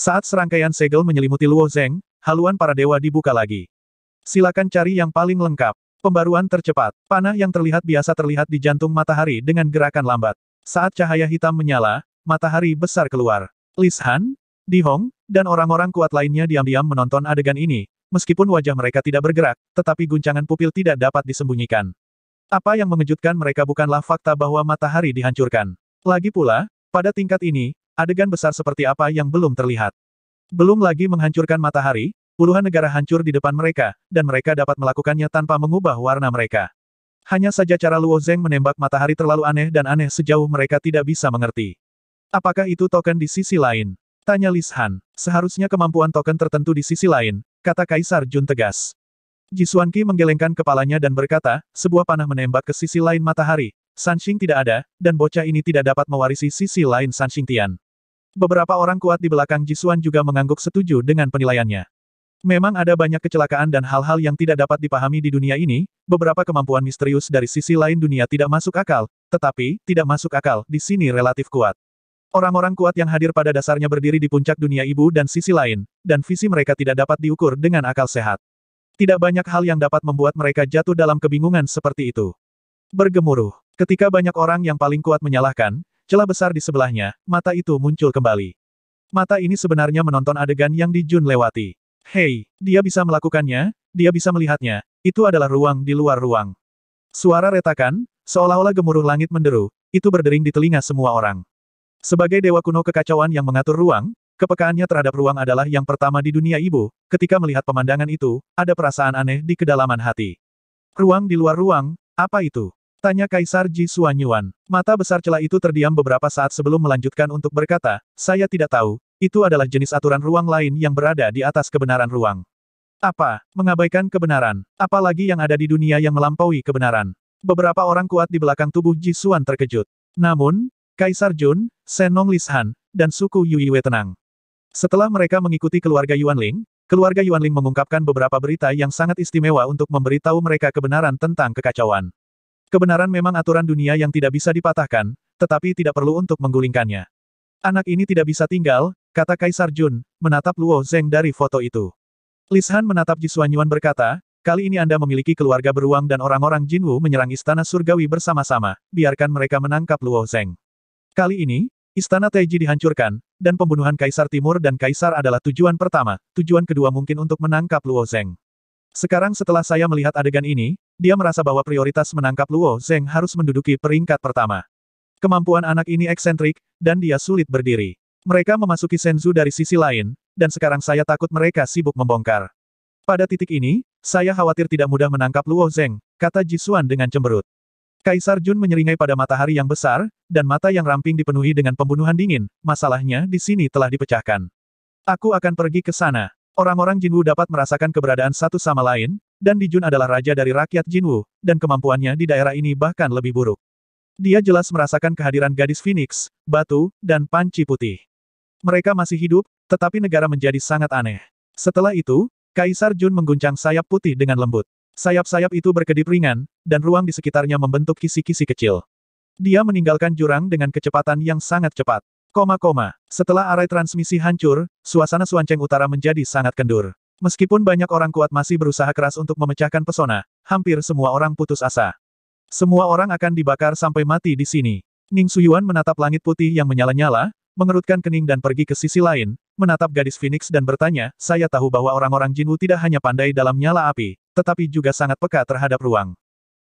Saat serangkaian segel menyelimuti Luo Zeng, haluan para dewa dibuka lagi. Silakan cari yang paling lengkap. Pembaruan tercepat. Panah yang terlihat biasa terlihat di jantung matahari dengan gerakan lambat. Saat cahaya hitam menyala, matahari besar keluar. Lis Han, Di Hong, dan orang-orang kuat lainnya diam-diam menonton adegan ini, meskipun wajah mereka tidak bergerak, tetapi guncangan pupil tidak dapat disembunyikan. Apa yang mengejutkan mereka bukanlah fakta bahwa matahari dihancurkan. Lagi pula, pada tingkat ini, adegan besar seperti apa yang belum terlihat. Belum lagi menghancurkan matahari, Puluhan negara hancur di depan mereka, dan mereka dapat melakukannya tanpa mengubah warna mereka. Hanya saja cara Luo Zeng menembak matahari terlalu aneh dan aneh sejauh mereka tidak bisa mengerti. Apakah itu token di sisi lain? Tanya Lis Han. Seharusnya kemampuan token tertentu di sisi lain, kata Kaisar Jun tegas. Jisuan Qi menggelengkan kepalanya dan berkata, sebuah panah menembak ke sisi lain matahari. Sanxing tidak ada, dan bocah ini tidak dapat mewarisi sisi lain Sanxing Tian. Beberapa orang kuat di belakang Jisuan juga mengangguk setuju dengan penilaiannya. Memang ada banyak kecelakaan dan hal-hal yang tidak dapat dipahami di dunia ini, beberapa kemampuan misterius dari sisi lain dunia tidak masuk akal, tetapi, tidak masuk akal, di sini relatif kuat. Orang-orang kuat yang hadir pada dasarnya berdiri di puncak dunia ibu dan sisi lain, dan visi mereka tidak dapat diukur dengan akal sehat. Tidak banyak hal yang dapat membuat mereka jatuh dalam kebingungan seperti itu. Bergemuruh. Ketika banyak orang yang paling kuat menyalahkan, celah besar di sebelahnya, mata itu muncul kembali. Mata ini sebenarnya menonton adegan yang di Jun lewati. Hei, dia bisa melakukannya, dia bisa melihatnya, itu adalah ruang di luar ruang. Suara retakan, seolah-olah gemuruh langit menderu, itu berdering di telinga semua orang. Sebagai dewa kuno kekacauan yang mengatur ruang, kepekaannya terhadap ruang adalah yang pertama di dunia ibu, ketika melihat pemandangan itu, ada perasaan aneh di kedalaman hati. Ruang di luar ruang, apa itu? Tanya Kaisar Ji Suanyuan. Mata besar celah itu terdiam beberapa saat sebelum melanjutkan untuk berkata, saya tidak tahu, itu adalah jenis aturan ruang lain yang berada di atas kebenaran ruang. Apa? Mengabaikan kebenaran. Apalagi yang ada di dunia yang melampaui kebenaran. Beberapa orang kuat di belakang tubuh Ji Xuan terkejut. Namun, Kaisar Jun, Senong Lishan, dan suku Yuiwe tenang. Setelah mereka mengikuti keluarga Yuanling, keluarga Yuanling mengungkapkan beberapa berita yang sangat istimewa untuk memberitahu mereka kebenaran tentang kekacauan. Kebenaran memang aturan dunia yang tidak bisa dipatahkan, tetapi tidak perlu untuk menggulingkannya. Anak ini tidak bisa tinggal, kata Kaisar Jun, menatap Luo Zeng dari foto itu. Lis Han menatap Jisuanyuan berkata, kali ini Anda memiliki keluarga beruang dan orang-orang Jinwu menyerang istana surgawi bersama-sama, biarkan mereka menangkap Luo Zeng. Kali ini, istana Taiji dihancurkan, dan pembunuhan Kaisar Timur dan Kaisar adalah tujuan pertama, tujuan kedua mungkin untuk menangkap Luo Zeng. Sekarang setelah saya melihat adegan ini, dia merasa bahwa prioritas menangkap Luo Zeng harus menduduki peringkat pertama. Kemampuan anak ini eksentrik, dan dia sulit berdiri. Mereka memasuki Senzu dari sisi lain, dan sekarang saya takut mereka sibuk membongkar. Pada titik ini, saya khawatir tidak mudah menangkap Luo Zeng, kata Jisuan dengan cemberut. Kaisar Jun menyeringai pada matahari yang besar, dan mata yang ramping dipenuhi dengan pembunuhan dingin, masalahnya di sini telah dipecahkan. Aku akan pergi ke sana. Orang-orang Jinwu dapat merasakan keberadaan satu sama lain, dan Dijun adalah raja dari rakyat Jinwu, dan kemampuannya di daerah ini bahkan lebih buruk. Dia jelas merasakan kehadiran gadis Phoenix, batu, dan panci putih. Mereka masih hidup, tetapi negara menjadi sangat aneh. Setelah itu, Kaisar Jun mengguncang sayap putih dengan lembut. Sayap-sayap itu berkedip ringan, dan ruang di sekitarnya membentuk kisi-kisi kecil. Dia meninggalkan jurang dengan kecepatan yang sangat cepat. Koma-koma. Setelah arai transmisi hancur, suasana Suanceng Utara menjadi sangat kendur. Meskipun banyak orang kuat masih berusaha keras untuk memecahkan pesona, hampir semua orang putus asa. Semua orang akan dibakar sampai mati di sini. Ning Suyuan menatap langit putih yang menyala-nyala, mengerutkan kening dan pergi ke sisi lain, menatap gadis Phoenix dan bertanya, saya tahu bahwa orang-orang Jinwu tidak hanya pandai dalam nyala api, tetapi juga sangat peka terhadap ruang.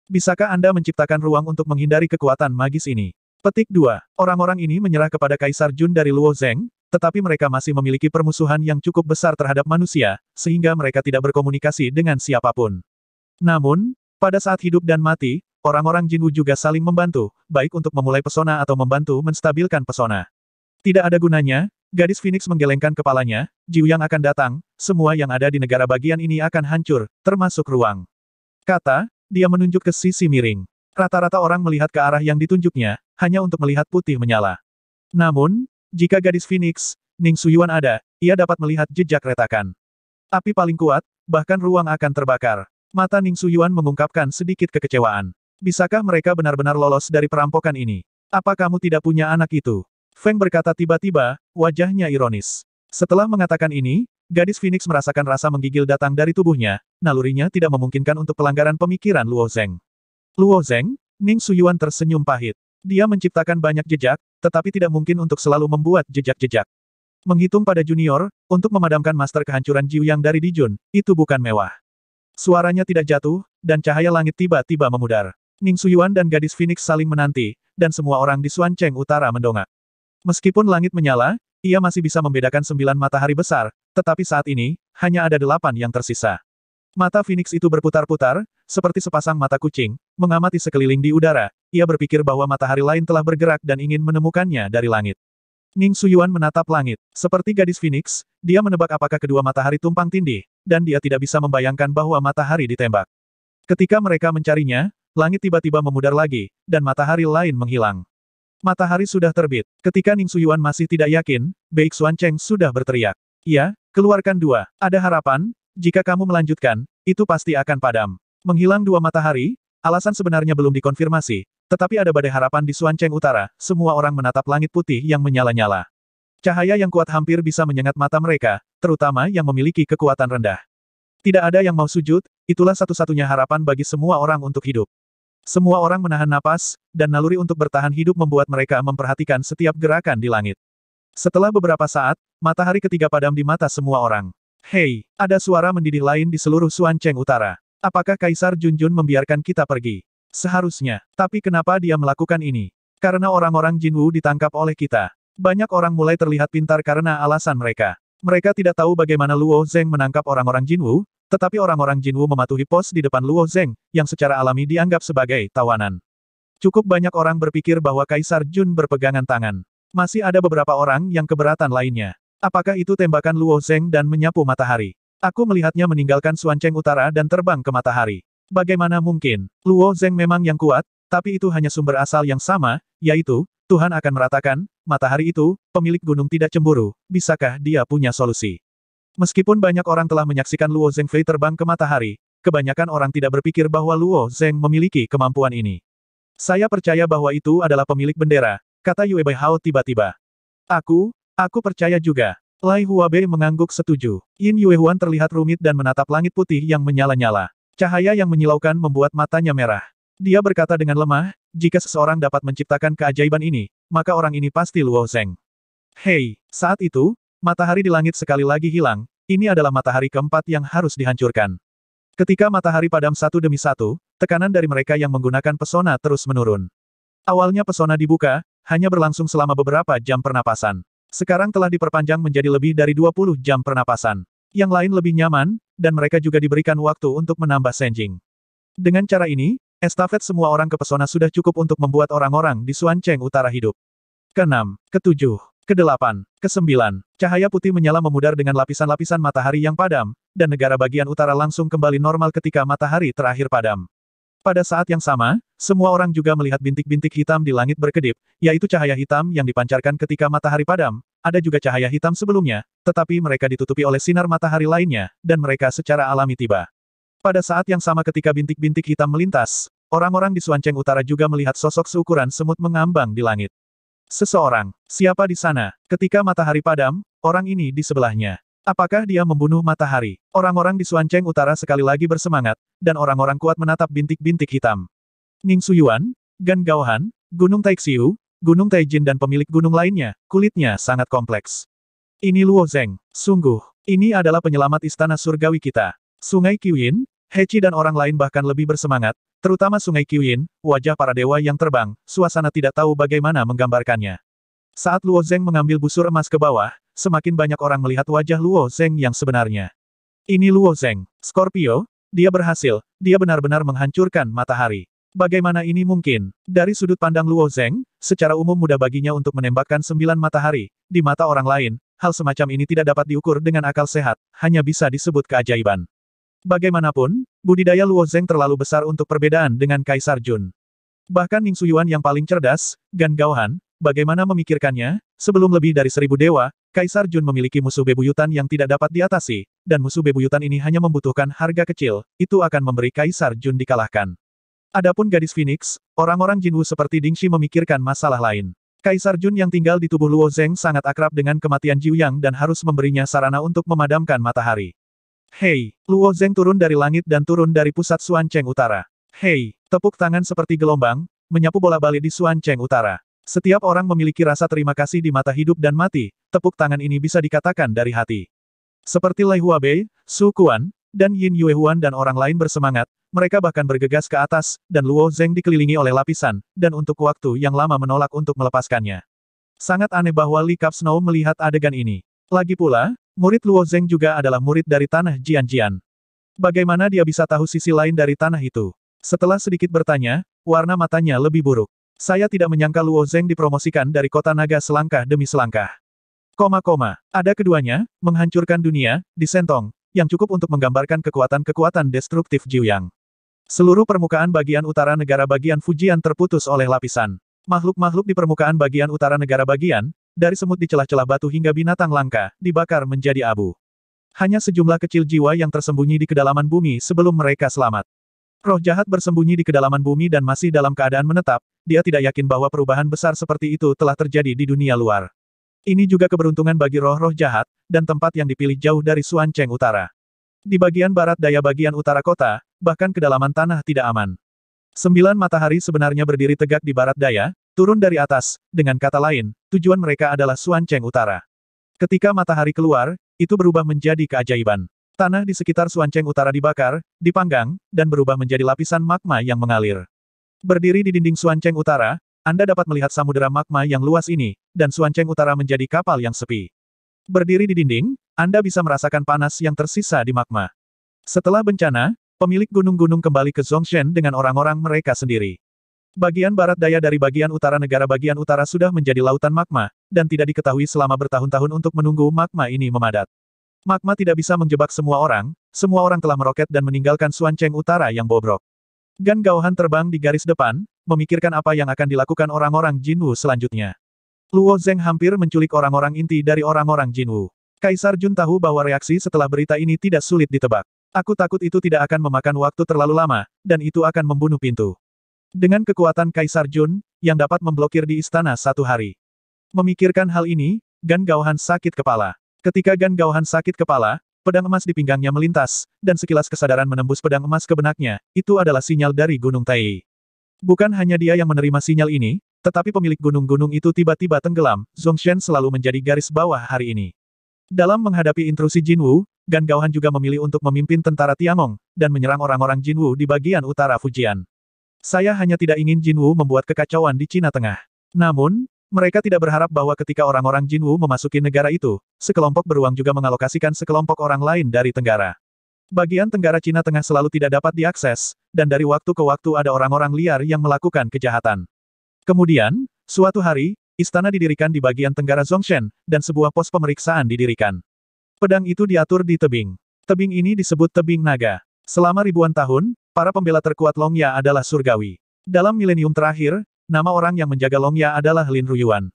Bisakah Anda menciptakan ruang untuk menghindari kekuatan magis ini? Petik 2. Orang-orang ini menyerah kepada Kaisar Jun dari Luo Zeng, tetapi mereka masih memiliki permusuhan yang cukup besar terhadap manusia, sehingga mereka tidak berkomunikasi dengan siapa pun. Namun, pada saat hidup dan mati, Orang-orang Jinwu juga saling membantu, baik untuk memulai pesona atau membantu menstabilkan pesona. Tidak ada gunanya, gadis Phoenix menggelengkan kepalanya, Jiu yang akan datang, semua yang ada di negara bagian ini akan hancur, termasuk ruang. Kata, dia menunjuk ke sisi miring. Rata-rata orang melihat ke arah yang ditunjuknya, hanya untuk melihat putih menyala. Namun, jika gadis Phoenix, Ning Suyuan ada, ia dapat melihat jejak retakan. Api paling kuat, bahkan ruang akan terbakar. Mata Ning Suyuan mengungkapkan sedikit kekecewaan. Bisakah mereka benar-benar lolos dari perampokan ini? Apa kamu tidak punya anak itu? Feng berkata tiba-tiba, wajahnya ironis. Setelah mengatakan ini, gadis Phoenix merasakan rasa menggigil datang dari tubuhnya, nalurinya tidak memungkinkan untuk pelanggaran pemikiran Luo Zeng. Luo Zeng, Ning Suyuan tersenyum pahit. Dia menciptakan banyak jejak, tetapi tidak mungkin untuk selalu membuat jejak-jejak. Menghitung pada junior, untuk memadamkan master kehancuran Jiu Yang dari Dijun, itu bukan mewah. Suaranya tidak jatuh, dan cahaya langit tiba-tiba memudar. Ning Suyuan dan gadis Phoenix saling menanti, dan semua orang di Suan Cheng Utara mendongak. Meskipun langit menyala, ia masih bisa membedakan sembilan matahari besar, tetapi saat ini, hanya ada delapan yang tersisa. Mata Phoenix itu berputar-putar, seperti sepasang mata kucing, mengamati sekeliling di udara, ia berpikir bahwa matahari lain telah bergerak dan ingin menemukannya dari langit. Ning Suyuan menatap langit. Seperti gadis Phoenix, dia menebak apakah kedua matahari tumpang tindih, dan dia tidak bisa membayangkan bahwa matahari ditembak. Ketika mereka mencarinya, langit tiba-tiba memudar lagi, dan matahari lain menghilang. Matahari sudah terbit. Ketika Ning Suyuan masih tidak yakin, Baik Xuan Cheng sudah berteriak. Ya, keluarkan dua. Ada harapan, jika kamu melanjutkan, itu pasti akan padam. Menghilang dua matahari, alasan sebenarnya belum dikonfirmasi, tetapi ada badai harapan di Suanceng Utara, semua orang menatap langit putih yang menyala-nyala. Cahaya yang kuat hampir bisa menyengat mata mereka, terutama yang memiliki kekuatan rendah. Tidak ada yang mau sujud, itulah satu-satunya harapan bagi semua orang untuk hidup. Semua orang menahan napas, dan naluri untuk bertahan hidup membuat mereka memperhatikan setiap gerakan di langit. Setelah beberapa saat, matahari ketiga padam di mata semua orang. Hei, ada suara mendidih lain di seluruh Suanceng Utara. Apakah Kaisar Junjun membiarkan kita pergi? Seharusnya. Tapi kenapa dia melakukan ini? Karena orang-orang Jinwu ditangkap oleh kita. Banyak orang mulai terlihat pintar karena alasan mereka. Mereka tidak tahu bagaimana Luo Zeng menangkap orang-orang Jinwu, tetapi orang-orang Jinwu mematuhi pos di depan Luo Zeng, yang secara alami dianggap sebagai tawanan. Cukup banyak orang berpikir bahwa Kaisar Jun berpegangan tangan. Masih ada beberapa orang yang keberatan lainnya. Apakah itu tembakan Luo Zeng dan menyapu matahari? Aku melihatnya meninggalkan Suanceng Utara dan terbang ke matahari. Bagaimana mungkin? Luo Zeng memang yang kuat, tapi itu hanya sumber asal yang sama, yaitu, Tuhan akan meratakan, matahari itu, pemilik gunung tidak cemburu, bisakah dia punya solusi? Meskipun banyak orang telah menyaksikan Luo Zeng Fei terbang ke matahari, kebanyakan orang tidak berpikir bahwa Luo Zeng memiliki kemampuan ini. Saya percaya bahwa itu adalah pemilik bendera, kata Yue Bai Hao tiba-tiba. Aku, aku percaya juga. Lai Huabei mengangguk setuju. Yin Yue Huan terlihat rumit dan menatap langit putih yang menyala-nyala. Cahaya yang menyilaukan membuat matanya merah. Dia berkata dengan lemah, jika seseorang dapat menciptakan keajaiban ini, maka orang ini pasti Luo Zeng. Hei, saat itu, matahari di langit sekali lagi hilang, ini adalah matahari keempat yang harus dihancurkan. Ketika matahari padam satu demi satu, tekanan dari mereka yang menggunakan pesona terus menurun. Awalnya pesona dibuka, hanya berlangsung selama beberapa jam pernapasan. Sekarang telah diperpanjang menjadi lebih dari 20 jam pernapasan. Yang lain lebih nyaman, dan mereka juga diberikan waktu untuk menambah senjing. Dengan cara ini, estafet semua orang ke pesona sudah cukup untuk membuat orang-orang di Suanceng Utara hidup. Keenam, ketujuh, kedelapan, kesembilan, cahaya putih menyala memudar dengan lapisan-lapisan matahari yang padam, dan negara bagian utara langsung kembali normal ketika matahari terakhir padam. Pada saat yang sama, semua orang juga melihat bintik-bintik hitam di langit berkedip, yaitu cahaya hitam yang dipancarkan ketika matahari padam, ada juga cahaya hitam sebelumnya, tetapi mereka ditutupi oleh sinar matahari lainnya, dan mereka secara alami tiba. Pada saat yang sama ketika bintik-bintik hitam melintas, orang-orang di Suanceng Utara juga melihat sosok seukuran semut mengambang di langit. Seseorang, siapa di sana? Ketika matahari padam, orang ini di sebelahnya. Apakah dia membunuh matahari? Orang-orang di Suanceng Utara sekali lagi bersemangat, dan orang-orang kuat menatap bintik-bintik hitam. Ning Suyuan, Gan Gaohan, Gunung Taixiu, Gunung Taijin dan pemilik gunung lainnya, kulitnya sangat kompleks. Ini Luo Zeng. Sungguh, ini adalah penyelamat istana surgawi kita. Sungai Qiyin, Hechi dan orang lain bahkan lebih bersemangat, terutama Sungai Qiyin, wajah para dewa yang terbang, suasana tidak tahu bagaimana menggambarkannya. Saat Luo Zeng mengambil busur emas ke bawah, semakin banyak orang melihat wajah Luo Zeng yang sebenarnya. Ini Luo Zeng, Scorpio, dia berhasil, dia benar-benar menghancurkan matahari. Bagaimana ini mungkin? Dari sudut pandang Luo Zeng, secara umum mudah baginya untuk menembakkan sembilan matahari. Di mata orang lain, hal semacam ini tidak dapat diukur dengan akal sehat, hanya bisa disebut keajaiban. Bagaimanapun, budidaya Luo Zeng terlalu besar untuk perbedaan dengan Kaisar Jun. Bahkan Ning Suyuan yang paling cerdas, Gan Gaohan, bagaimana memikirkannya, sebelum lebih dari seribu dewa, Kaisar Jun memiliki musuh bebuyutan yang tidak dapat diatasi, dan musuh bebuyutan ini hanya membutuhkan harga kecil, itu akan memberi Kaisar Jun dikalahkan. Adapun gadis Phoenix, orang-orang Jinwu seperti Dingxi memikirkan masalah lain. Kaisar Jun yang tinggal di tubuh Luo Zeng sangat akrab dengan kematian Jiu Yang dan harus memberinya sarana untuk memadamkan matahari. Hei, Luo Zeng turun dari langit dan turun dari pusat Suan Cheng Utara. Hei, tepuk tangan seperti gelombang, menyapu bola balik di Suan Cheng Utara. Setiap orang memiliki rasa terima kasih di mata hidup dan mati, tepuk tangan ini bisa dikatakan dari hati. Seperti Lei Huabei, Su Kuan, dan Yin Yue Huan dan orang lain bersemangat, mereka bahkan bergegas ke atas, dan Luo Zeng dikelilingi oleh lapisan, dan untuk waktu yang lama menolak untuk melepaskannya. Sangat aneh bahwa Li Cup Snow melihat adegan ini. Lagi pula, murid Luo Zeng juga adalah murid dari tanah Jian Jian. Bagaimana dia bisa tahu sisi lain dari tanah itu? Setelah sedikit bertanya, warna matanya lebih buruk. Saya tidak menyangka Luo Zeng dipromosikan dari kota naga selangkah demi selangkah. Koma-koma, ada keduanya, menghancurkan dunia, di Sentong, yang cukup untuk menggambarkan kekuatan-kekuatan destruktif Jiuyang. Seluruh permukaan bagian utara negara bagian Fujian terputus oleh lapisan. Makhluk-makhluk di permukaan bagian utara negara bagian, dari semut di celah-celah batu hingga binatang langka, dibakar menjadi abu. Hanya sejumlah kecil jiwa yang tersembunyi di kedalaman bumi sebelum mereka selamat. Roh jahat bersembunyi di kedalaman bumi dan masih dalam keadaan menetap, dia tidak yakin bahwa perubahan besar seperti itu telah terjadi di dunia luar. Ini juga keberuntungan bagi roh-roh jahat, dan tempat yang dipilih jauh dari Suan Cheng Utara. Di bagian barat daya bagian utara kota, bahkan kedalaman tanah tidak aman. Sembilan matahari sebenarnya berdiri tegak di barat daya, turun dari atas, dengan kata lain, tujuan mereka adalah Suan Cheng Utara. Ketika matahari keluar, itu berubah menjadi keajaiban. Tanah di sekitar Suan Cheng Utara dibakar, dipanggang, dan berubah menjadi lapisan magma yang mengalir. Berdiri di dinding Suan Cheng Utara, anda dapat melihat samudera magma yang luas ini, dan Suanceng Utara menjadi kapal yang sepi. Berdiri di dinding, Anda bisa merasakan panas yang tersisa di magma. Setelah bencana, pemilik gunung-gunung kembali ke Zongshen dengan orang-orang mereka sendiri. Bagian barat daya dari bagian utara negara bagian utara sudah menjadi lautan magma, dan tidak diketahui selama bertahun-tahun untuk menunggu magma ini memadat. Magma tidak bisa menjebak semua orang, semua orang telah meroket dan meninggalkan Suanceng Utara yang bobrok. Gan Gaohan terbang di garis depan, memikirkan apa yang akan dilakukan orang-orang Jinwu selanjutnya. Luo Zeng hampir menculik orang-orang inti dari orang-orang Jinwu. Kaisar Jun tahu bahwa reaksi setelah berita ini tidak sulit ditebak. Aku takut itu tidak akan memakan waktu terlalu lama, dan itu akan membunuh pintu. Dengan kekuatan Kaisar Jun, yang dapat memblokir di istana satu hari. Memikirkan hal ini, Gan Gaohan sakit kepala. Ketika Gan Gaohan sakit kepala, pedang emas di pinggangnya melintas, dan sekilas kesadaran menembus pedang emas ke benaknya, itu adalah sinyal dari Gunung Tai. Bukan hanya dia yang menerima sinyal ini, tetapi pemilik gunung-gunung itu tiba-tiba tenggelam, Zongshen selalu menjadi garis bawah hari ini. Dalam menghadapi intrusi Jinwu, Gan Gaohan juga memilih untuk memimpin tentara Tiangong, dan menyerang orang-orang Jinwu di bagian utara Fujian. Saya hanya tidak ingin Jinwu membuat kekacauan di Cina Tengah. Namun, mereka tidak berharap bahwa ketika orang-orang Jinwu memasuki negara itu, sekelompok beruang juga mengalokasikan sekelompok orang lain dari Tenggara. Bagian tenggara Cina Tengah selalu tidak dapat diakses, dan dari waktu ke waktu ada orang-orang liar yang melakukan kejahatan. Kemudian, suatu hari, istana didirikan di bagian tenggara Zongshen, dan sebuah pos pemeriksaan didirikan. Pedang itu diatur di tebing. Tebing ini disebut tebing naga. Selama ribuan tahun, para pembela terkuat Longya adalah surgawi. Dalam milenium terakhir, nama orang yang menjaga Longya adalah Lin Ruyuan.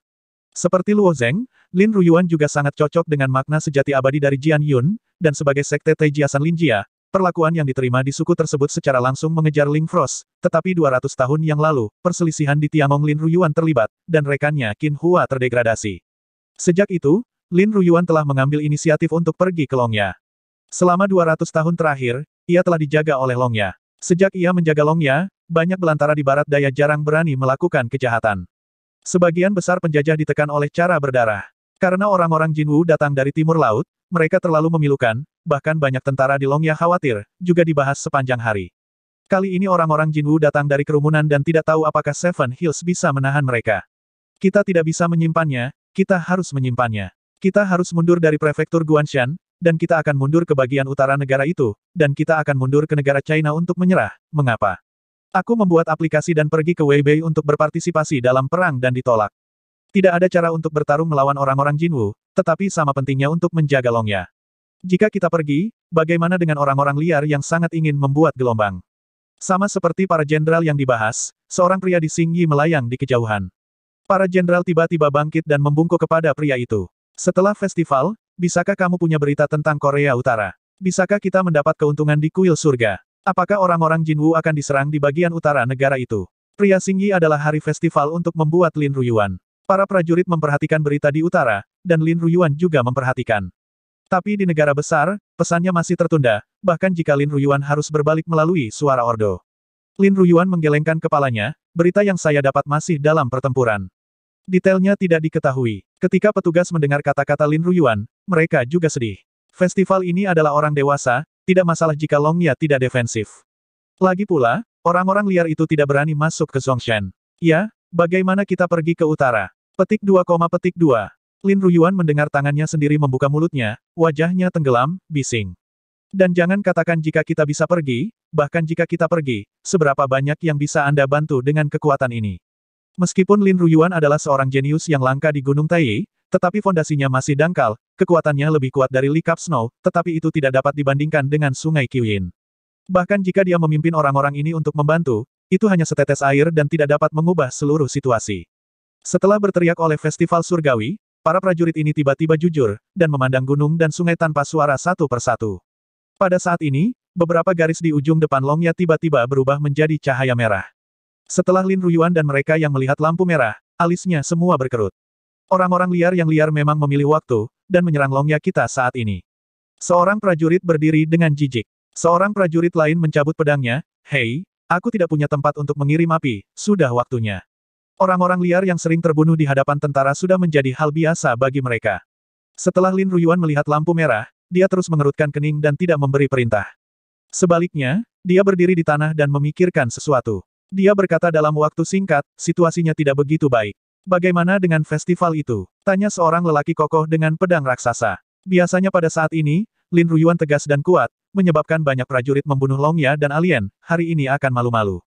Seperti Luo Zeng, Lin Ruyuan juga sangat cocok dengan makna sejati abadi dari Jian Yun, dan sebagai sekte Teijiasan Linjia, perlakuan yang diterima di suku tersebut secara langsung mengejar Ling Frost, tetapi 200 tahun yang lalu, perselisihan di Tiangong Lin Ruyuan terlibat, dan rekannya Qin Hua terdegradasi. Sejak itu, Lin Ruyuan telah mengambil inisiatif untuk pergi ke Longya. Selama 200 tahun terakhir, ia telah dijaga oleh Longya. Sejak ia menjaga Longya, banyak belantara di barat daya jarang berani melakukan kejahatan. Sebagian besar penjajah ditekan oleh cara berdarah. Karena orang-orang Jinwu datang dari timur laut, mereka terlalu memilukan, bahkan banyak tentara di Longya khawatir, juga dibahas sepanjang hari. Kali ini orang-orang Jinwu datang dari kerumunan dan tidak tahu apakah Seven Hills bisa menahan mereka. Kita tidak bisa menyimpannya, kita harus menyimpannya. Kita harus mundur dari prefektur Guanshan, dan kita akan mundur ke bagian utara negara itu, dan kita akan mundur ke negara China untuk menyerah. Mengapa? Aku membuat aplikasi dan pergi ke Weibei untuk berpartisipasi dalam perang dan ditolak. Tidak ada cara untuk bertarung melawan orang-orang Jinwu, tetapi sama pentingnya untuk menjaga Longya. Jika kita pergi, bagaimana dengan orang-orang liar yang sangat ingin membuat gelombang? Sama seperti para jenderal yang dibahas, seorang pria di Yi melayang di kejauhan. Para jenderal tiba-tiba bangkit dan membungkuk kepada pria itu. Setelah festival, bisakah kamu punya berita tentang Korea Utara? Bisakah kita mendapat keuntungan di kuil surga? Apakah orang-orang Jinwu akan diserang di bagian utara negara itu? Pria Yi adalah hari festival untuk membuat Lin Ruyuan. Para prajurit memperhatikan berita di utara, dan Lin Ruyuan juga memperhatikan. Tapi di negara besar, pesannya masih tertunda, bahkan jika Lin Ruyuan harus berbalik melalui suara ordo. Lin Ruyuan menggelengkan kepalanya, berita yang saya dapat masih dalam pertempuran. Detailnya tidak diketahui. Ketika petugas mendengar kata-kata Lin Ruyuan, mereka juga sedih. Festival ini adalah orang dewasa, tidak masalah jika Longya tidak defensif. Lagi pula, orang-orang liar itu tidak berani masuk ke Zongshan. Ya, bagaimana kita pergi ke utara? Petik 2, petik 2. Lin Ruyuan mendengar tangannya sendiri membuka mulutnya, wajahnya tenggelam, bising. Dan jangan katakan jika kita bisa pergi, bahkan jika kita pergi, seberapa banyak yang bisa Anda bantu dengan kekuatan ini. Meskipun Lin Ruyuan adalah seorang jenius yang langka di Gunung Taiyi, tetapi fondasinya masih dangkal, kekuatannya lebih kuat dari Li Cup Snow, tetapi itu tidak dapat dibandingkan dengan Sungai Qiyin. Bahkan jika dia memimpin orang-orang ini untuk membantu, itu hanya setetes air dan tidak dapat mengubah seluruh situasi. Setelah berteriak oleh festival surgawi, para prajurit ini tiba-tiba jujur, dan memandang gunung dan sungai tanpa suara satu persatu. Pada saat ini, beberapa garis di ujung depan longnya tiba-tiba berubah menjadi cahaya merah. Setelah Lin Ruyuan dan mereka yang melihat lampu merah, alisnya semua berkerut. Orang-orang liar yang liar memang memilih waktu, dan menyerang longnya kita saat ini. Seorang prajurit berdiri dengan jijik. Seorang prajurit lain mencabut pedangnya, Hei, aku tidak punya tempat untuk mengirim api, sudah waktunya. Orang-orang liar yang sering terbunuh di hadapan tentara sudah menjadi hal biasa bagi mereka. Setelah Lin Ruyuan melihat lampu merah, dia terus mengerutkan kening dan tidak memberi perintah. Sebaliknya, dia berdiri di tanah dan memikirkan sesuatu. Dia berkata dalam waktu singkat, situasinya tidak begitu baik. Bagaimana dengan festival itu? Tanya seorang lelaki kokoh dengan pedang raksasa. Biasanya pada saat ini, Lin Ruyuan tegas dan kuat, menyebabkan banyak prajurit membunuh Longya dan alien, hari ini akan malu-malu.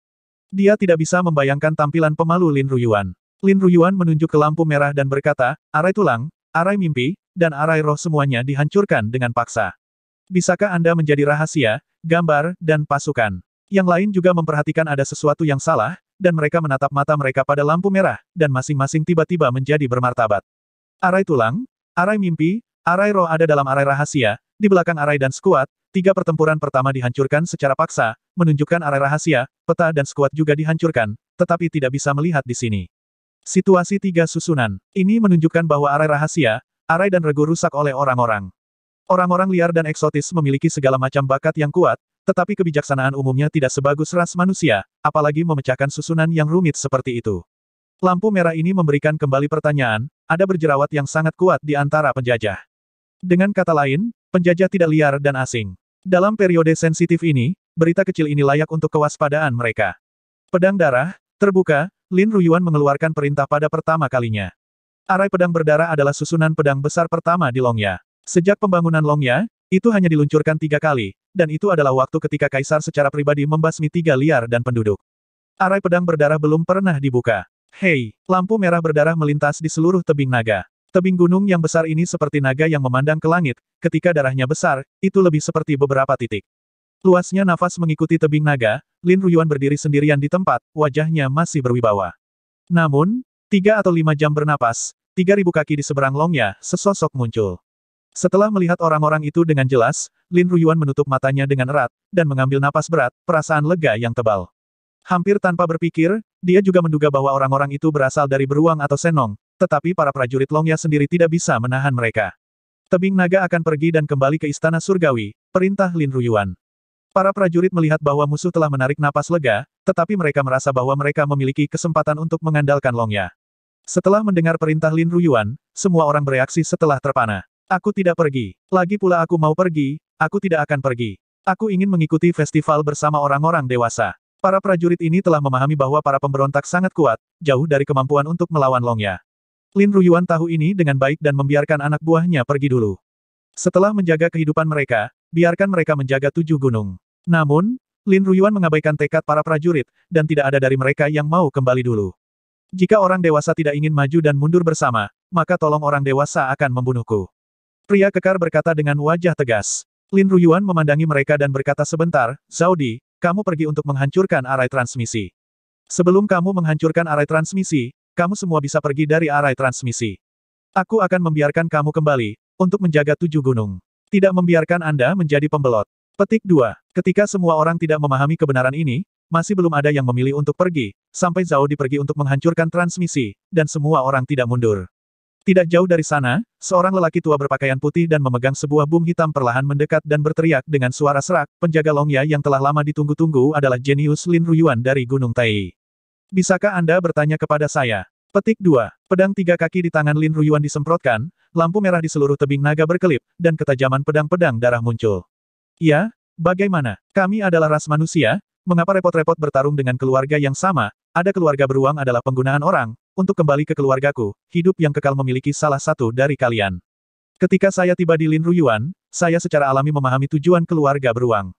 Dia tidak bisa membayangkan tampilan pemalu Lin Ruyuan. Lin Ruyuan menunjuk ke lampu merah dan berkata, arai tulang, arai mimpi, dan arai roh semuanya dihancurkan dengan paksa. Bisakah Anda menjadi rahasia, gambar, dan pasukan? Yang lain juga memperhatikan ada sesuatu yang salah, dan mereka menatap mata mereka pada lampu merah, dan masing-masing tiba-tiba menjadi bermartabat. Arai tulang, arai mimpi, arai roh ada dalam arai rahasia, di belakang arai dan skuad, tiga pertempuran pertama dihancurkan secara paksa, menunjukkan arai rahasia, peta dan skuad juga dihancurkan, tetapi tidak bisa melihat di sini. Situasi tiga susunan. Ini menunjukkan bahwa arai rahasia, arai dan regu rusak oleh orang-orang. Orang-orang liar dan eksotis memiliki segala macam bakat yang kuat, tetapi kebijaksanaan umumnya tidak sebagus ras manusia, apalagi memecahkan susunan yang rumit seperti itu. Lampu merah ini memberikan kembali pertanyaan, ada berjerawat yang sangat kuat di antara penjajah. Dengan kata lain, penjajah tidak liar dan asing. Dalam periode sensitif ini, berita kecil ini layak untuk kewaspadaan mereka. Pedang darah, terbuka, Lin Ruyuan mengeluarkan perintah pada pertama kalinya. Arai pedang berdarah adalah susunan pedang besar pertama di Longya. Sejak pembangunan Longya, itu hanya diluncurkan tiga kali, dan itu adalah waktu ketika Kaisar secara pribadi membasmi tiga liar dan penduduk. Arai pedang berdarah belum pernah dibuka. Hei, lampu merah berdarah melintas di seluruh tebing naga. Tebing gunung yang besar ini seperti naga yang memandang ke langit, ketika darahnya besar, itu lebih seperti beberapa titik. Luasnya nafas mengikuti tebing naga, Lin Ruyuan berdiri sendirian di tempat, wajahnya masih berwibawa. Namun, tiga atau lima jam bernapas, tiga ribu kaki di seberang longnya, sesosok muncul. Setelah melihat orang-orang itu dengan jelas, Lin Ruyuan menutup matanya dengan erat, dan mengambil napas berat, perasaan lega yang tebal. Hampir tanpa berpikir, dia juga menduga bahwa orang-orang itu berasal dari beruang atau senong, tetapi para prajurit Longya sendiri tidak bisa menahan mereka. Tebing naga akan pergi dan kembali ke istana surgawi, perintah Lin Ruyuan. Para prajurit melihat bahwa musuh telah menarik napas lega, tetapi mereka merasa bahwa mereka memiliki kesempatan untuk mengandalkan Longya. Setelah mendengar perintah Lin Ruyuan, semua orang bereaksi setelah terpana. Aku tidak pergi. Lagi pula aku mau pergi, aku tidak akan pergi. Aku ingin mengikuti festival bersama orang-orang dewasa. Para prajurit ini telah memahami bahwa para pemberontak sangat kuat, jauh dari kemampuan untuk melawan Longya. Lin Ruyuan tahu ini dengan baik dan membiarkan anak buahnya pergi dulu. Setelah menjaga kehidupan mereka, biarkan mereka menjaga tujuh gunung. Namun, Lin Ruyuan mengabaikan tekad para prajurit, dan tidak ada dari mereka yang mau kembali dulu. Jika orang dewasa tidak ingin maju dan mundur bersama, maka tolong orang dewasa akan membunuhku. Pria kekar berkata dengan wajah tegas. Lin Ruyuan memandangi mereka dan berkata sebentar, Zaudi, kamu pergi untuk menghancurkan arai transmisi. Sebelum kamu menghancurkan arai transmisi, kamu semua bisa pergi dari arai transmisi. Aku akan membiarkan kamu kembali, untuk menjaga tujuh gunung. Tidak membiarkan Anda menjadi pembelot. Petik 2. Ketika semua orang tidak memahami kebenaran ini, masih belum ada yang memilih untuk pergi, sampai Zhao Di pergi untuk menghancurkan transmisi, dan semua orang tidak mundur. Tidak jauh dari sana, seorang lelaki tua berpakaian putih dan memegang sebuah bum hitam perlahan mendekat dan berteriak dengan suara serak, penjaga Longya yang telah lama ditunggu-tunggu adalah jenius Lin Ruyuan dari Gunung Tai. Bisakah Anda bertanya kepada saya? Petik 2. Pedang tiga kaki di tangan Lin Ruyuan disemprotkan, lampu merah di seluruh tebing naga berkelip, dan ketajaman pedang-pedang darah muncul. Ya, bagaimana? Kami adalah ras manusia, mengapa repot-repot bertarung dengan keluarga yang sama, ada keluarga beruang adalah penggunaan orang, untuk kembali ke keluargaku, hidup yang kekal memiliki salah satu dari kalian. Ketika saya tiba di Lin Ruyuan, saya secara alami memahami tujuan keluarga beruang.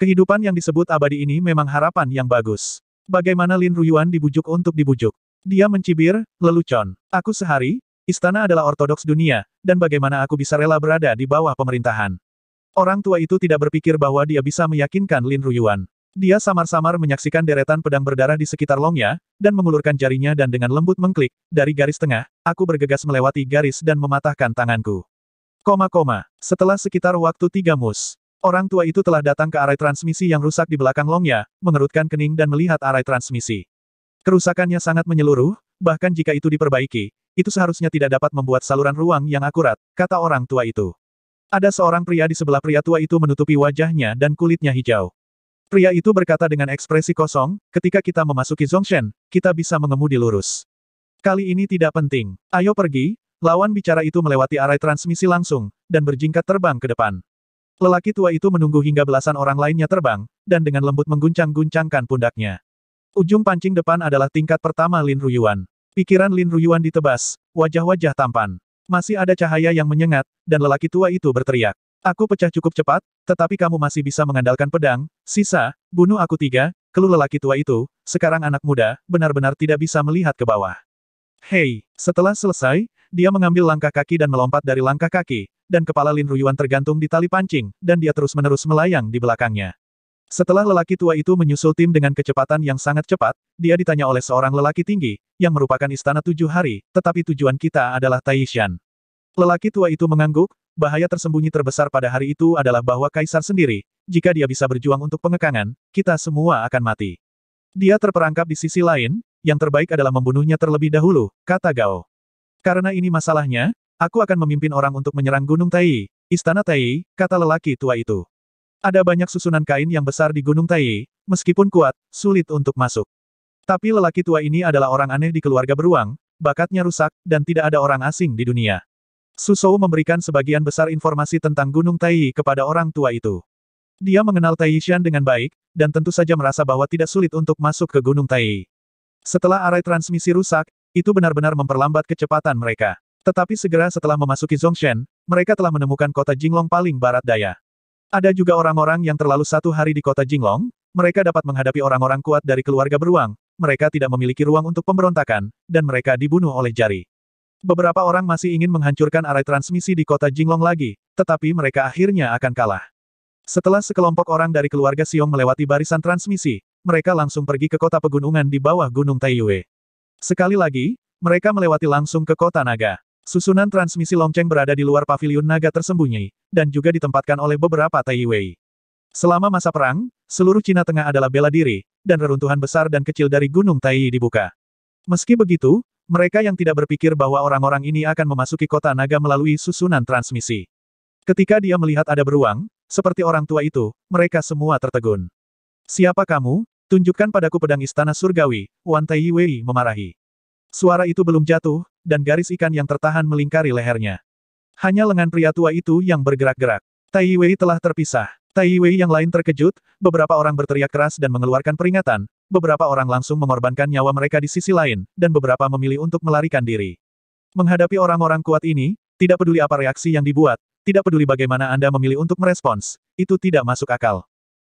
Kehidupan yang disebut abadi ini memang harapan yang bagus. Bagaimana Lin Ruyuan dibujuk untuk dibujuk? Dia mencibir, lelucon. Aku sehari, istana adalah ortodoks dunia, dan bagaimana aku bisa rela berada di bawah pemerintahan. Orang tua itu tidak berpikir bahwa dia bisa meyakinkan Lin Ruyuan. Dia samar-samar menyaksikan deretan pedang berdarah di sekitar longnya, dan mengulurkan jarinya dan dengan lembut mengklik, dari garis tengah, aku bergegas melewati garis dan mematahkan tanganku. Koma-koma, setelah sekitar waktu tiga mus, orang tua itu telah datang ke arai transmisi yang rusak di belakang longnya, mengerutkan kening dan melihat arai transmisi. Kerusakannya sangat menyeluruh, bahkan jika itu diperbaiki, itu seharusnya tidak dapat membuat saluran ruang yang akurat, kata orang tua itu. Ada seorang pria di sebelah pria tua itu menutupi wajahnya dan kulitnya hijau. Pria itu berkata dengan ekspresi kosong, ketika kita memasuki Zongshen, kita bisa mengemudi lurus. Kali ini tidak penting. Ayo pergi, lawan bicara itu melewati arai transmisi langsung, dan berjingkat terbang ke depan. Lelaki tua itu menunggu hingga belasan orang lainnya terbang, dan dengan lembut mengguncang-guncangkan pundaknya. Ujung pancing depan adalah tingkat pertama Lin Ruyuan. Pikiran Lin Ruyuan ditebas, wajah-wajah tampan. Masih ada cahaya yang menyengat, dan lelaki tua itu berteriak. Aku pecah cukup cepat, tetapi kamu masih bisa mengandalkan pedang, sisa, bunuh aku tiga, keluh lelaki tua itu, sekarang anak muda, benar-benar tidak bisa melihat ke bawah. Hei, setelah selesai, dia mengambil langkah kaki dan melompat dari langkah kaki, dan kepala Lin Ruyuan tergantung di tali pancing, dan dia terus-menerus melayang di belakangnya. Setelah lelaki tua itu menyusul tim dengan kecepatan yang sangat cepat, dia ditanya oleh seorang lelaki tinggi, yang merupakan istana tujuh hari, tetapi tujuan kita adalah Taishan. Lelaki tua itu mengangguk, bahaya tersembunyi terbesar pada hari itu adalah bahwa Kaisar sendiri, jika dia bisa berjuang untuk pengekangan, kita semua akan mati. Dia terperangkap di sisi lain, yang terbaik adalah membunuhnya terlebih dahulu, kata Gao. Karena ini masalahnya, aku akan memimpin orang untuk menyerang Gunung Tai, Istana Tai, kata lelaki tua itu. Ada banyak susunan kain yang besar di Gunung Tai, meskipun kuat, sulit untuk masuk. Tapi lelaki tua ini adalah orang aneh di keluarga beruang, bakatnya rusak, dan tidak ada orang asing di dunia. Susou memberikan sebagian besar informasi tentang Gunung Tai kepada orang tua itu. Dia mengenal Taishan dengan baik, dan tentu saja merasa bahwa tidak sulit untuk masuk ke Gunung Tai. Setelah arai transmisi rusak, itu benar-benar memperlambat kecepatan mereka. Tetapi segera setelah memasuki Zongshen, mereka telah menemukan kota Jinglong paling barat daya. Ada juga orang-orang yang terlalu satu hari di kota Jinglong, mereka dapat menghadapi orang-orang kuat dari keluarga beruang, mereka tidak memiliki ruang untuk pemberontakan, dan mereka dibunuh oleh jari. Beberapa orang masih ingin menghancurkan arai transmisi di kota Jinglong lagi, tetapi mereka akhirnya akan kalah. Setelah sekelompok orang dari keluarga Xiong melewati barisan transmisi, mereka langsung pergi ke kota pegunungan di bawah Gunung Taiyue. Sekali lagi, mereka melewati langsung ke kota naga. Susunan transmisi lonceng berada di luar paviliun naga tersembunyi, dan juga ditempatkan oleh beberapa Taiyue. Selama masa perang, seluruh Cina Tengah adalah bela diri, dan reruntuhan besar dan kecil dari Gunung Tai dibuka. Meski begitu, mereka yang tidak berpikir bahwa orang-orang ini akan memasuki kota naga melalui susunan transmisi. Ketika dia melihat ada beruang, seperti orang tua itu, mereka semua tertegun. Siapa kamu? Tunjukkan padaku pedang istana surgawi, Wan Tai Wei memarahi. Suara itu belum jatuh, dan garis ikan yang tertahan melingkari lehernya. Hanya lengan pria tua itu yang bergerak-gerak. Tai Wei telah terpisah. Tai Wei yang lain terkejut, beberapa orang berteriak keras dan mengeluarkan peringatan, beberapa orang langsung mengorbankan nyawa mereka di sisi lain, dan beberapa memilih untuk melarikan diri. Menghadapi orang-orang kuat ini, tidak peduli apa reaksi yang dibuat, tidak peduli bagaimana Anda memilih untuk merespons, itu tidak masuk akal.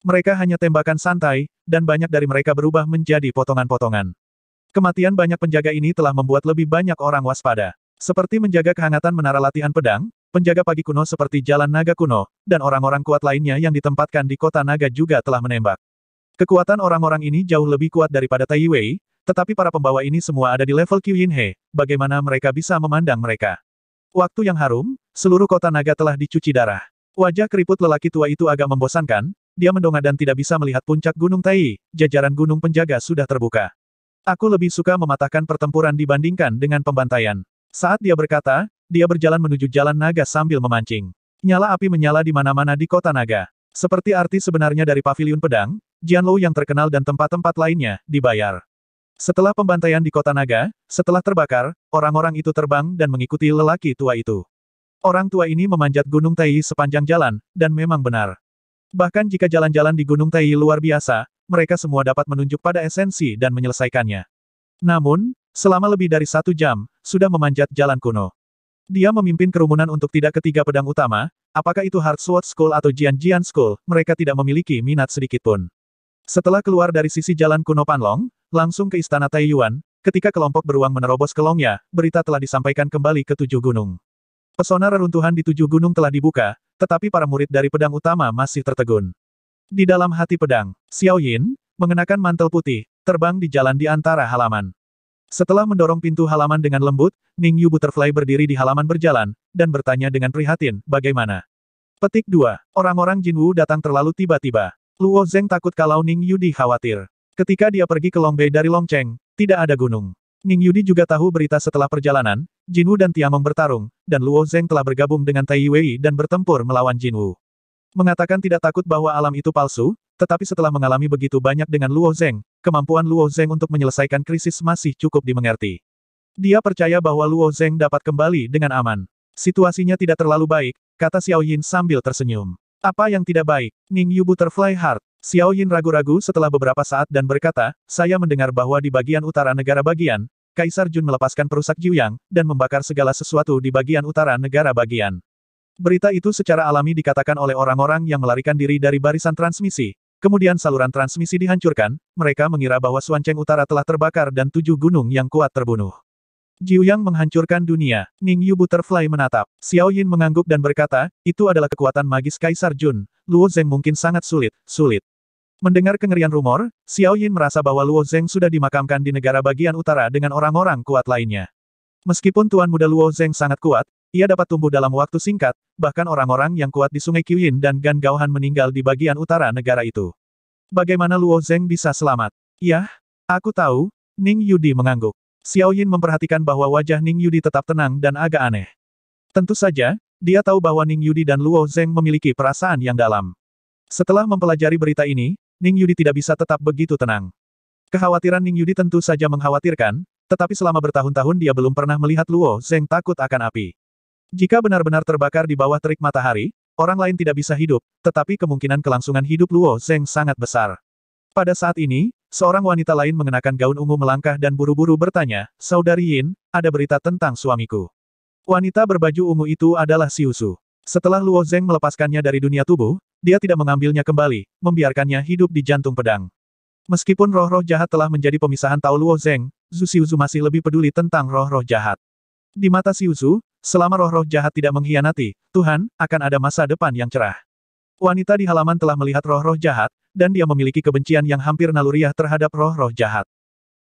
Mereka hanya tembakan santai, dan banyak dari mereka berubah menjadi potongan-potongan. Kematian banyak penjaga ini telah membuat lebih banyak orang waspada. Seperti menjaga kehangatan menara latihan pedang, penjaga pagi kuno seperti Jalan Naga Kuno, dan orang-orang kuat lainnya yang ditempatkan di kota naga juga telah menembak. Kekuatan orang-orang ini jauh lebih kuat daripada Tai Wei, tetapi para pembawa ini semua ada di level Q Yin He, bagaimana mereka bisa memandang mereka. Waktu yang harum, seluruh kota naga telah dicuci darah. Wajah keriput lelaki tua itu agak membosankan, dia mendongak dan tidak bisa melihat puncak Gunung Tai, jajaran gunung penjaga sudah terbuka. Aku lebih suka mematahkan pertempuran dibandingkan dengan pembantaian. Saat dia berkata, dia berjalan menuju jalan naga sambil memancing. Nyala api menyala di mana-mana di kota naga. Seperti arti sebenarnya dari pavilion pedang, Jianlou yang terkenal dan tempat-tempat lainnya, dibayar. Setelah pembantaian di kota naga, setelah terbakar, orang-orang itu terbang dan mengikuti lelaki tua itu. Orang tua ini memanjat Gunung Tai sepanjang jalan, dan memang benar. Bahkan jika jalan-jalan di Gunung Tai luar biasa, mereka semua dapat menunjuk pada esensi dan menyelesaikannya. Namun, selama lebih dari satu jam, sudah memanjat jalan kuno. Dia memimpin kerumunan untuk tidak ketiga pedang utama, apakah itu Hard Sword School atau Jian Jian School, mereka tidak memiliki minat sedikitpun. Setelah keluar dari sisi jalan kuno Panlong, langsung ke Istana Taiyuan, ketika kelompok beruang menerobos ke Longya, berita telah disampaikan kembali ke tujuh gunung. Pesona reruntuhan di tujuh gunung telah dibuka, tetapi para murid dari pedang utama masih tertegun. Di dalam hati pedang, Xiao Yin, mengenakan mantel putih, terbang di jalan di antara halaman. Setelah mendorong pintu halaman dengan lembut, Ning Yu Butterfly berdiri di halaman berjalan, dan bertanya dengan prihatin, bagaimana? Petik 2. Orang-orang Jinwu datang terlalu tiba-tiba. Luo Zeng takut kalau Ning Yudi khawatir. Ketika dia pergi ke Longbei dari Longcheng, tidak ada gunung. Ning Yudi juga tahu berita setelah perjalanan, Jinwu dan Tiamong bertarung, dan Luo Zeng telah bergabung dengan Tai Wei dan bertempur melawan Jinwu. Mengatakan tidak takut bahwa alam itu palsu, tetapi setelah mengalami begitu banyak dengan Luo Zeng, kemampuan Luo Zeng untuk menyelesaikan krisis masih cukup dimengerti. Dia percaya bahwa Luo Zeng dapat kembali dengan aman. Situasinya tidak terlalu baik, kata Xiao Yin sambil tersenyum. Apa yang tidak baik? Ning Yu Butterfly Heart. Xiao Yin ragu-ragu setelah beberapa saat dan berkata, saya mendengar bahwa di bagian utara negara bagian, Kaisar Jun melepaskan perusak Jiuyang, dan membakar segala sesuatu di bagian utara negara bagian. Berita itu secara alami dikatakan oleh orang-orang yang melarikan diri dari barisan transmisi. Kemudian saluran transmisi dihancurkan, mereka mengira bahwa Suanceng Utara telah terbakar dan tujuh gunung yang kuat terbunuh. Jiuyang menghancurkan dunia. Ning Yu Butterfly menatap. Xiao Yin mengangguk dan berkata, itu adalah kekuatan magis Kaisar Jun. Luo Zeng mungkin sangat sulit, sulit. Mendengar kengerian rumor, Xiao Yin merasa bahwa Luo Zeng sudah dimakamkan di negara bagian utara dengan orang-orang kuat lainnya. Meskipun Tuan Muda Luo Zeng sangat kuat, ia dapat tumbuh dalam waktu singkat, bahkan orang-orang yang kuat di Sungai Qiyin dan Gan Gaohan meninggal di bagian utara negara itu. Bagaimana Luo Zeng bisa selamat? Ya, aku tahu, Ning Yudi mengangguk. Xiao Yin memperhatikan bahwa wajah Ning Yudi tetap tenang dan agak aneh. Tentu saja, dia tahu bahwa Ning Yudi dan Luo Zeng memiliki perasaan yang dalam. Setelah mempelajari berita ini, Ning Yudi tidak bisa tetap begitu tenang. Kekhawatiran Ning Yudi tentu saja mengkhawatirkan, tetapi selama bertahun-tahun dia belum pernah melihat Luo Zeng takut akan api. Jika benar-benar terbakar di bawah terik matahari, orang lain tidak bisa hidup, tetapi kemungkinan kelangsungan hidup Luo Zeng sangat besar. Pada saat ini, seorang wanita lain mengenakan gaun ungu melangkah dan buru-buru bertanya, Saudari Yin, ada berita tentang suamiku. Wanita berbaju ungu itu adalah Siusu. Setelah Luo Zeng melepaskannya dari dunia tubuh, dia tidak mengambilnya kembali, membiarkannya hidup di jantung pedang. Meskipun roh-roh jahat telah menjadi pemisahan Tao Luo Zeng, Zhu Xiuzu masih lebih peduli tentang roh-roh jahat. Di mata Xiuzu, selama roh-roh jahat tidak mengkhianati, Tuhan, akan ada masa depan yang cerah. Wanita di halaman telah melihat roh-roh jahat, dan dia memiliki kebencian yang hampir naluriah terhadap roh-roh jahat.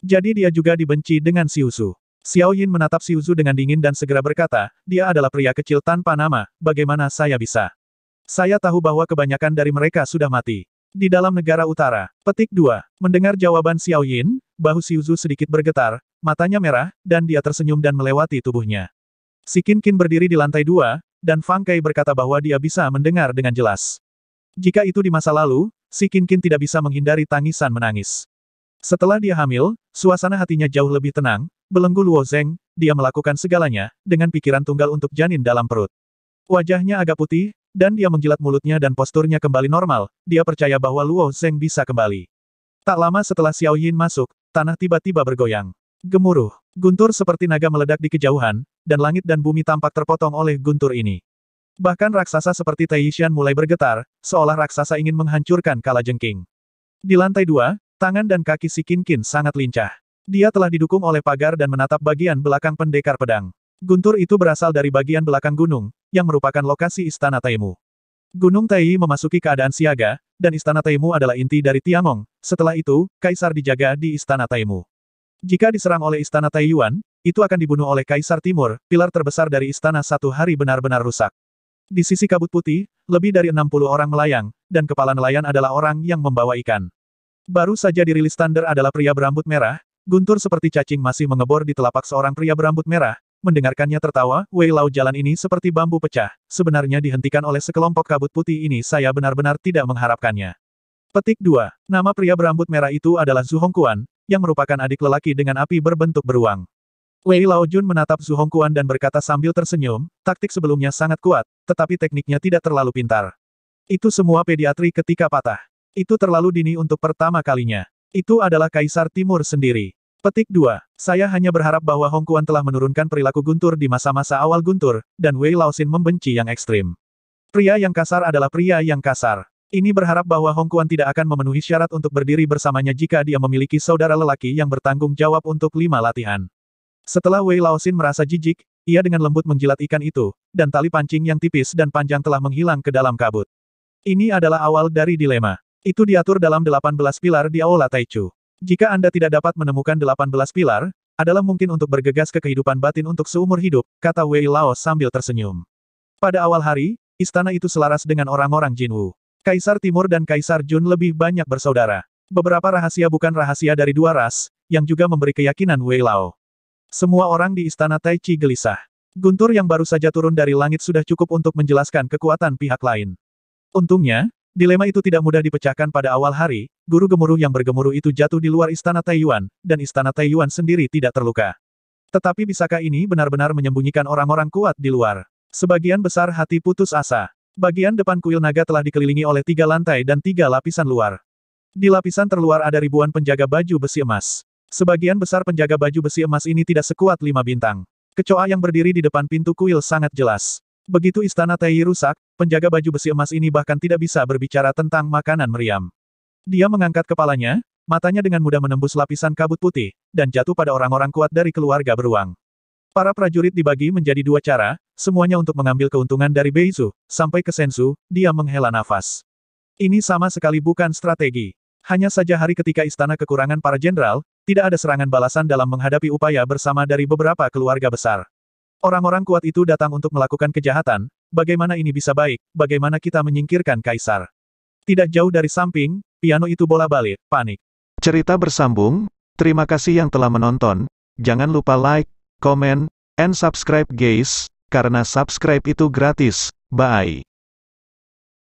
Jadi dia juga dibenci dengan Xiuzu. Xiao Yin menatap Xiuzu dengan dingin dan segera berkata, dia adalah pria kecil tanpa nama, bagaimana saya bisa? Saya tahu bahwa kebanyakan dari mereka sudah mati. Di dalam negara utara. Petik 2. Mendengar jawaban Xiao Yin, bahu Xiuzu sedikit bergetar, matanya merah, dan dia tersenyum dan melewati tubuhnya. Si Qin Qin berdiri di lantai dua, dan Fang Kai berkata bahwa dia bisa mendengar dengan jelas. Jika itu di masa lalu, si Qin tidak bisa menghindari tangisan menangis. Setelah dia hamil, suasana hatinya jauh lebih tenang, belenggu Luo Zeng, dia melakukan segalanya, dengan pikiran tunggal untuk janin dalam perut. Wajahnya agak putih, dan dia menjilat mulutnya dan posturnya kembali normal, dia percaya bahwa Luo Zeng bisa kembali. Tak lama setelah Xiao Yin masuk, tanah tiba-tiba bergoyang. Gemuruh, guntur seperti naga meledak di kejauhan, dan langit dan bumi tampak terpotong oleh guntur ini. Bahkan raksasa seperti Taishan mulai bergetar, seolah raksasa ingin menghancurkan kala jengking. Di lantai dua, tangan dan kaki si Qin sangat lincah. Dia telah didukung oleh pagar dan menatap bagian belakang pendekar pedang. Guntur itu berasal dari bagian belakang gunung, yang merupakan lokasi Istana Taimu. Gunung Tai memasuki keadaan siaga, dan Istana Taimu adalah inti dari Tiangong. Setelah itu, Kaisar dijaga di Istana Taimu. Jika diserang oleh Istana Taiyuan, itu akan dibunuh oleh Kaisar Timur, pilar terbesar dari istana satu hari benar-benar rusak. Di sisi kabut putih, lebih dari 60 orang melayang, dan kepala nelayan adalah orang yang membawa ikan. Baru saja dirilis Thunder adalah pria berambut merah, guntur seperti cacing masih mengebor di telapak seorang pria berambut merah, mendengarkannya tertawa, Wei Lau jalan ini seperti bambu pecah, sebenarnya dihentikan oleh sekelompok kabut putih ini saya benar-benar tidak mengharapkannya. Petik 2. Nama pria berambut merah itu adalah Zhu Hongkuan, yang merupakan adik lelaki dengan api berbentuk beruang. Wei Lao Jun menatap Zhu Hongkuan dan berkata sambil tersenyum, taktik sebelumnya sangat kuat, tetapi tekniknya tidak terlalu pintar. Itu semua pediatri ketika patah. Itu terlalu dini untuk pertama kalinya. Itu adalah Kaisar Timur sendiri. Petik 2. Saya hanya berharap bahwa Hongkuan telah menurunkan perilaku guntur di masa-masa awal guntur, dan Wei Laosin membenci yang ekstrim. Pria yang kasar adalah pria yang kasar. Ini berharap bahwa Hongkuan tidak akan memenuhi syarat untuk berdiri bersamanya jika dia memiliki saudara lelaki yang bertanggung jawab untuk lima latihan. Setelah Wei Laosin merasa jijik, ia dengan lembut menjilat ikan itu, dan tali pancing yang tipis dan panjang telah menghilang ke dalam kabut. Ini adalah awal dari dilema. Itu diatur dalam 18 pilar di Aula Taichu. Jika Anda tidak dapat menemukan 18 pilar, adalah mungkin untuk bergegas ke kehidupan batin untuk seumur hidup, kata Wei Lao sambil tersenyum. Pada awal hari, istana itu selaras dengan orang-orang Jinwu. Kaisar Timur dan Kaisar Jun lebih banyak bersaudara. Beberapa rahasia bukan rahasia dari dua ras, yang juga memberi keyakinan Wei Lao. Semua orang di istana Tai Chi gelisah. Guntur yang baru saja turun dari langit sudah cukup untuk menjelaskan kekuatan pihak lain. Untungnya, dilema itu tidak mudah dipecahkan pada awal hari, guru gemuruh yang bergemuruh itu jatuh di luar istana Taiyuan, dan istana Taiyuan sendiri tidak terluka. Tetapi bisakah ini benar-benar menyembunyikan orang-orang kuat di luar? Sebagian besar hati putus asa. Bagian depan kuil naga telah dikelilingi oleh tiga lantai dan tiga lapisan luar. Di lapisan terluar ada ribuan penjaga baju besi emas. Sebagian besar penjaga baju besi emas ini tidak sekuat lima bintang. Kecoa yang berdiri di depan pintu kuil sangat jelas. Begitu istana Tai rusak, penjaga baju besi emas ini bahkan tidak bisa berbicara tentang makanan meriam. Dia mengangkat kepalanya, matanya dengan mudah menembus lapisan kabut putih, dan jatuh pada orang-orang kuat dari keluarga beruang. Para prajurit dibagi menjadi dua cara, semuanya untuk mengambil keuntungan dari Beizu, sampai ke Sensu, dia menghela nafas. Ini sama sekali bukan strategi. Hanya saja hari ketika istana kekurangan para jenderal, tidak ada serangan balasan dalam menghadapi upaya bersama dari beberapa keluarga besar. Orang-orang kuat itu datang untuk melakukan kejahatan, bagaimana ini bisa baik, bagaimana kita menyingkirkan kaisar. Tidak jauh dari samping, piano itu bola-balik, panik. Cerita bersambung, terima kasih yang telah menonton, jangan lupa like, comment, and subscribe guys, karena subscribe itu gratis, bye.